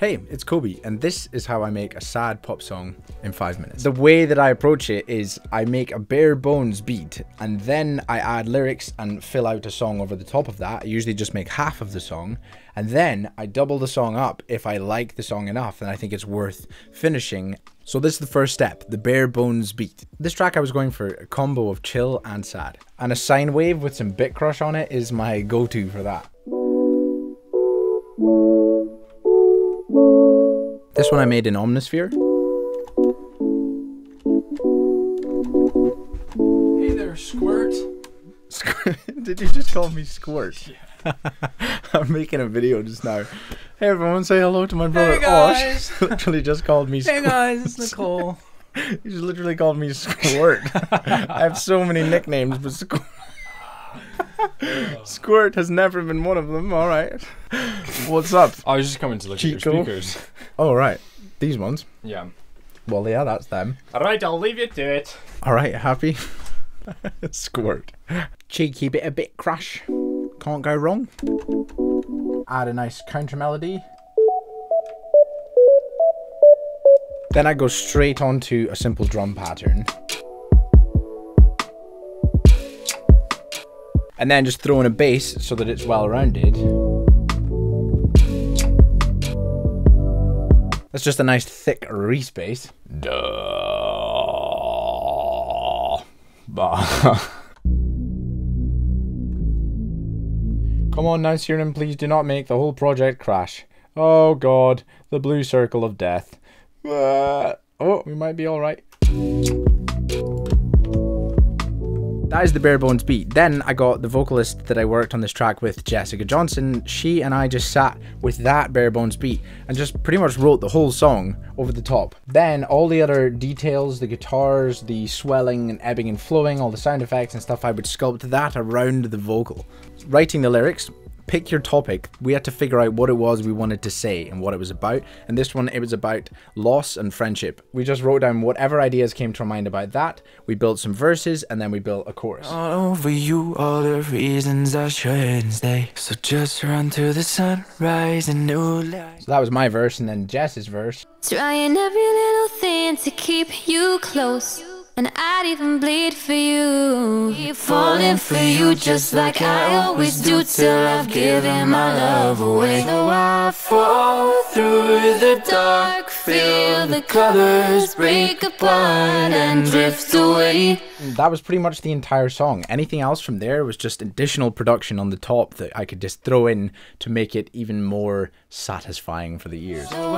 Hey, it's Kobi, and this is how I make a sad pop song in five minutes. The way that I approach it is I make a bare bones beat, and then I add lyrics and fill out a song over the top of that. I usually just make half of the song, and then I double the song up if I like the song enough and I think it's worth finishing. So this is the first step, the bare bones beat. This track I was going for a combo of chill and sad. And a sine wave with some bit crush on it is my go-to for that. This one I made in Omnisphere. Hey there, Squirt. Did you just call me Squirt? Yeah. I'm making a video just now. Hey everyone, say hello to my brother hey guys. Osh. literally just called me Squirt. Hey guys, it's Nicole. you just literally called me Squirt. I have so many nicknames, but Squirt. Squirt has never been one of them. All right. What's up? I was just coming to look Chico. at your speakers. Oh right, these ones. Yeah. Well, yeah, that's them. All right, I'll leave you to it. All right, happy. Squirt. Cheeky bit a bit crush. Can't go wrong. Add a nice counter melody. Then I go straight onto a simple drum pattern. And then just throw in a bass so that it's well rounded. That's just a nice thick bass. Duh. Bah. Come on now, Serum, please do not make the whole project crash. Oh god, the blue circle of death. Oh, we might be alright. That is the bare bones beat. Then I got the vocalist that I worked on this track with, Jessica Johnson. She and I just sat with that bare bones beat and just pretty much wrote the whole song over the top. Then all the other details, the guitars, the swelling and ebbing and flowing, all the sound effects and stuff, I would sculpt that around the vocal. Writing the lyrics, pick your topic. We had to figure out what it was we wanted to say and what it was about. And this one, it was about loss and friendship. We just wrote down whatever ideas came to our mind about that. We built some verses and then we built a chorus. All over you, all the reasons I shouldn't stay. So just run to the sunrise and new light. So that was my verse and then Jess's verse. Trying every little thing to keep you close. And I'd even bleed for you Keep falling for you just like I always do Till I've given my love away So I fall through the dark Feel the colors break apart and drift away That was pretty much the entire song. Anything else from there was just additional production on the top that I could just throw in to make it even more satisfying for the ears. So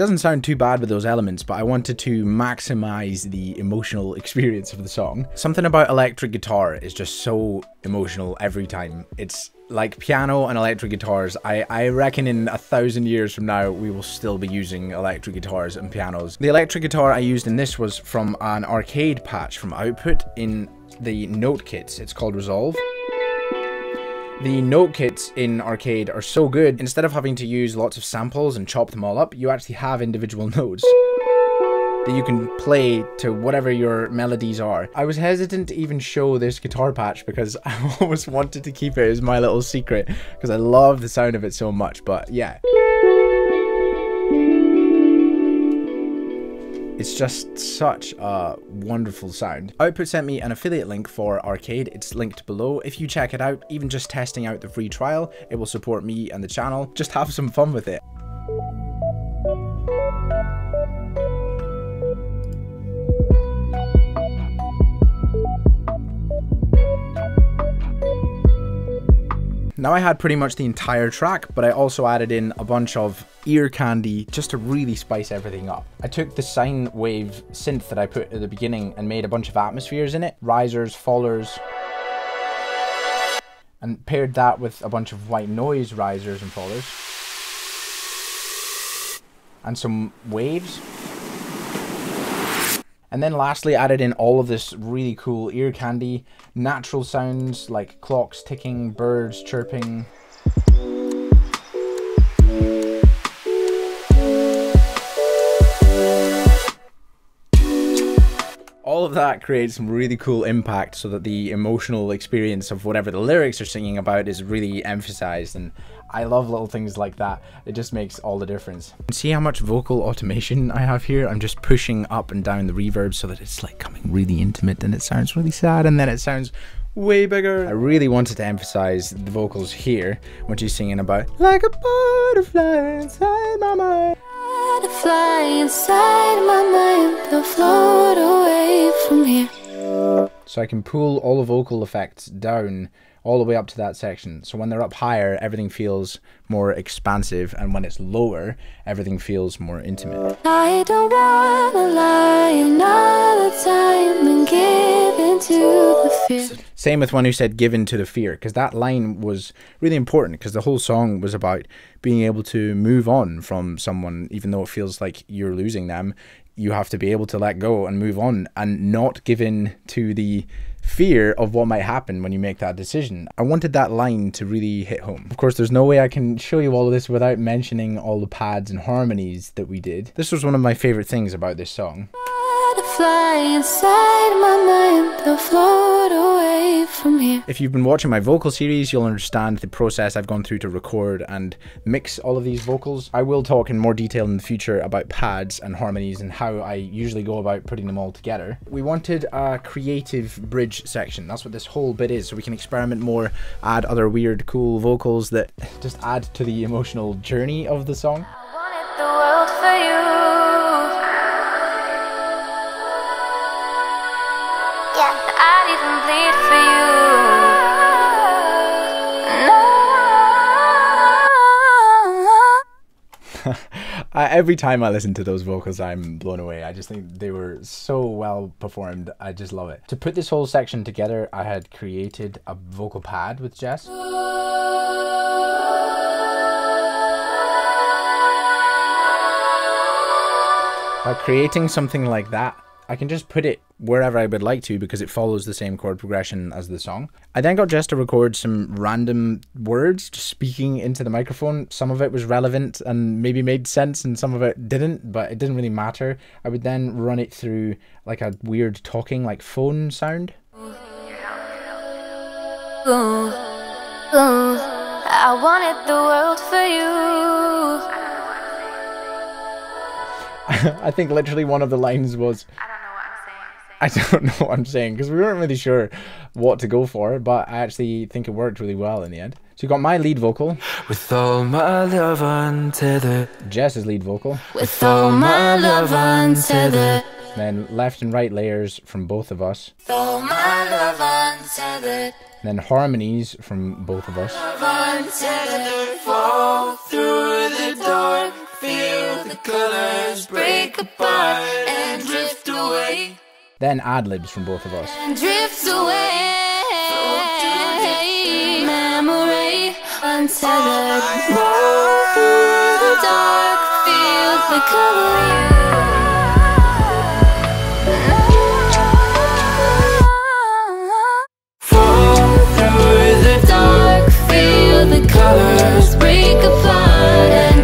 doesn't sound too bad with those elements, but I wanted to maximize the emotional experience of the song. Something about electric guitar is just so emotional every time. It's like piano and electric guitars. I, I reckon in a thousand years from now, we will still be using electric guitars and pianos. The electric guitar I used in this was from an arcade patch from Output in the note kits. It's called Resolve. The note kits in Arcade are so good, instead of having to use lots of samples and chop them all up, you actually have individual notes that you can play to whatever your melodies are. I was hesitant to even show this guitar patch because I always wanted to keep it as my little secret because I love the sound of it so much, but yeah. It's just such a wonderful sound. Output sent me an affiliate link for Arcade. It's linked below. If you check it out, even just testing out the free trial, it will support me and the channel. Just have some fun with it. Now I had pretty much the entire track, but I also added in a bunch of ear candy just to really spice everything up. I took the sine wave synth that I put at the beginning and made a bunch of atmospheres in it, risers, fallers, and paired that with a bunch of white noise risers and fallers, and some waves. And then lastly added in all of this really cool ear candy, natural sounds like clocks ticking, birds chirping. All of that creates some really cool impact so that the emotional experience of whatever the lyrics are singing about is really emphasized and I love little things like that. It just makes all the difference. See how much vocal automation I have here? I'm just pushing up and down the reverb so that it's like coming really intimate and it sounds really sad and then it sounds way bigger. I really wanted to emphasize the vocals here when she's singing about like a butterfly inside my mind. Butterfly inside my mind, they'll float away from here. So I can pull all the vocal effects down all the way up to that section. So when they're up higher, everything feels more expansive, and when it's lower, everything feels more intimate. I don't wanna lie another time and give into the fear. Same with one who said given to the fear, because that line was really important because the whole song was about being able to move on from someone, even though it feels like you're losing them. You have to be able to let go and move on and not give in to the fear of what might happen when you make that decision. I wanted that line to really hit home. Of course, there's no way I can show you all of this without mentioning all the pads and harmonies that we did. This was one of my favorite things about this song. Butterfly inside my mind, float away from here. If you've been watching my vocal series, you'll understand the process I've gone through to record and mix all of these vocals. I will talk in more detail in the future about pads and harmonies and how I usually go about putting them all together. We wanted a creative bridge section. That's what this whole bit is, so we can experiment more, add other weird, cool vocals that just add to the emotional journey of the song. Yeah, I'd even bleed for you. No. I, every time I listen to those vocals, I'm blown away. I just think they were so well performed. I just love it. To put this whole section together, I had created a vocal pad with Jess. By creating something like that, I can just put it wherever I would like to because it follows the same chord progression as the song. I then got Jess to record some random words, just speaking into the microphone. Some of it was relevant and maybe made sense, and some of it didn't, but it didn't really matter. I would then run it through like a weird talking, like phone sound. Ooh, ooh, I wanted the world for you. I think literally one of the lines was. I don't know what I'm saying because we weren't really sure what to go for, but I actually think it worked really well in the end. So you got my lead vocal, With all my love untethered. Jess's lead vocal, With all my love untethered. then left and right layers from both of us, With all my love untethered. then harmonies from both of us, Untethered. Fall through the dark, feel the colors break apart and drift away. Then ad libs from both of us. and drifts away. Memory untethered. Roll through the dark, feel the color. Fall through the Dark, feel the colors break apart and.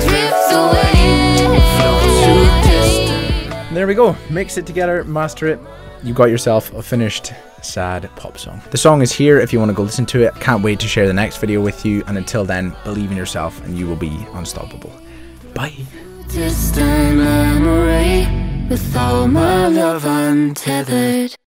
There we go. Mix it together, master it. You got yourself a finished sad pop song. The song is here if you want to go listen to it. Can't wait to share the next video with you. And until then, believe in yourself and you will be unstoppable. Bye. Distant memory with all my love untethered.